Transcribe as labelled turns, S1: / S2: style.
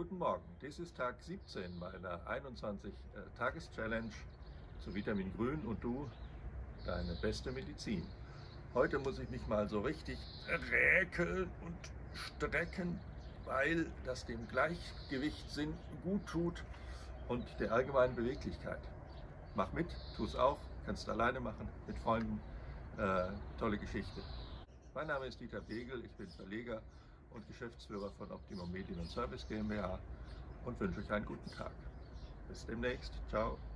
S1: Guten Morgen, dies ist Tag 17 meiner 21-Tages-Challenge zu Vitamin Grün und du, deine beste Medizin. Heute muss ich mich mal so richtig räkeln und strecken, weil das dem Gleichgewichtssinn gut tut und der allgemeinen Beweglichkeit. Mach mit, tu es auch, kannst alleine machen, mit Freunden, äh, tolle Geschichte. Mein Name ist Dieter Begel, ich bin Verleger und Geschäftsführer von Optimum Medien und Service GmbH und wünsche euch einen guten Tag. Bis demnächst. Ciao.